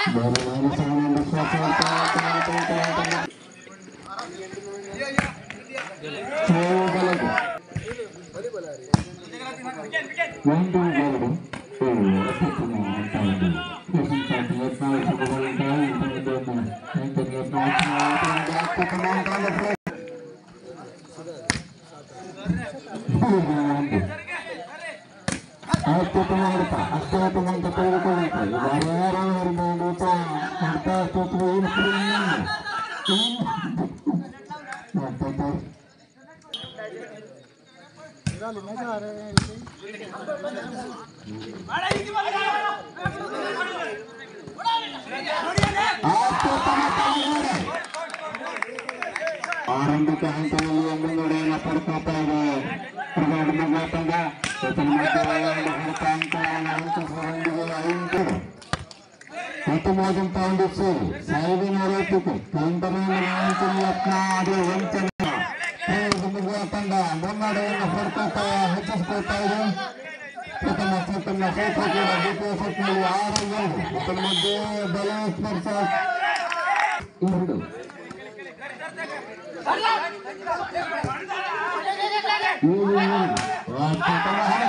Aku pengen apa? Aku pengen apa? Aku pengen apa? Barang-barang kita kukuin krim आपको ಆರಂಭಿಕ ಹಂತದಲ್ಲಿ ಮುಂದುವರಿಯಲು ಪಡ್ಕೊಳ್ತಾ ಇದೆ ಕ್ರಿಕೆಟ್ ಮುಗಿಯುತ್ತಂಗ ಹಂತ मोहन पंडित सिंह साइबिन आरोपिको ಕೌಂಟರ್ ನಾಯಕನ ಯತ್ನಾಡಿ ವಂಚನೆ ಮುಗುವ ತಂಡ ಮುನ್ನಡೆಯನ್ನು ಹೊರಕೋತಾ ಹೆಚ್ಚಿಸಿಕೊಳ್ತಾ ಇದೆ ಪ್ರಥಮ ಸೆಟ್ಟನ್ನು ಸೋತು ಕೂಡ ದ್ವಿತೀಯ ಸೆಟ್ನಲ್ಲಿ ಆರು ಏಳು ತನ್ಮಧ್ಯೆ ಬಲ ಸ್ಪರ್ಶ ಎರಡು ಏಳು ಏಳು ಪ್ರಥಮ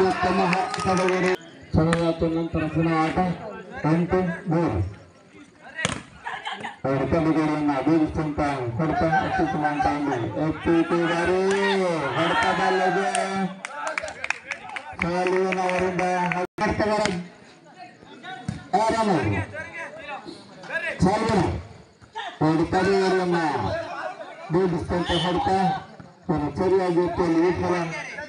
Selamat menikmati.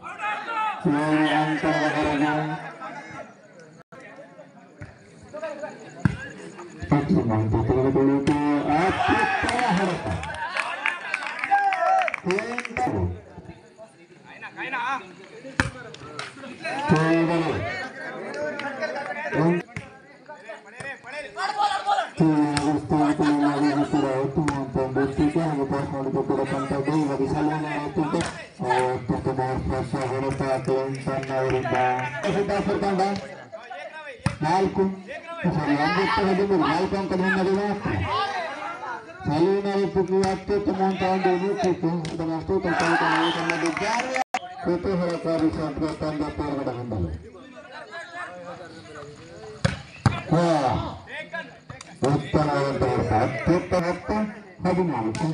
Selalu antar olahraga. Pacuman, pacuman dulu ke atas olahraga. Lentar. Lentar. ಸರ್ಕಂಡ ನಾಲ್ಕು ಸಾರಿ ಒಂಬತ್ತು ನಾಲ್ಕು ಅಂಕದ ಮುನ್ನಡೆಗೆ ಸಾಲಿನ ಪುಟ್ಟಿ ಹತ್ತು ತಮ್ಮಂತ ಒಂದು ನೂಕಿತ್ತು ಅದನ್ನು ಅಷ್ಟು ತನ್ನದಿದ್ದಾರೆ ಕುತೂಹಲಕಾರಿ ಸಾಂಪ್ರ ತಂದ ತೋರ್ಗಡೆ ಬಂದರು ಉತ್ತಮವಾದಂತಹ ಹತ್ತು ಹತ್ತು ಹದಿನಾಲ್ಕು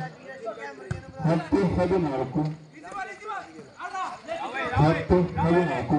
ಹತ್ತು ಹದಿನಾಲ್ಕು ಹತ್ತು ಹದಿನಾಲ್ಕು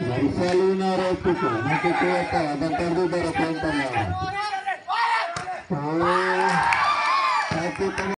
Marcelina Repico Nakikuwata dan terdudara pelontarnya. Oh, tapi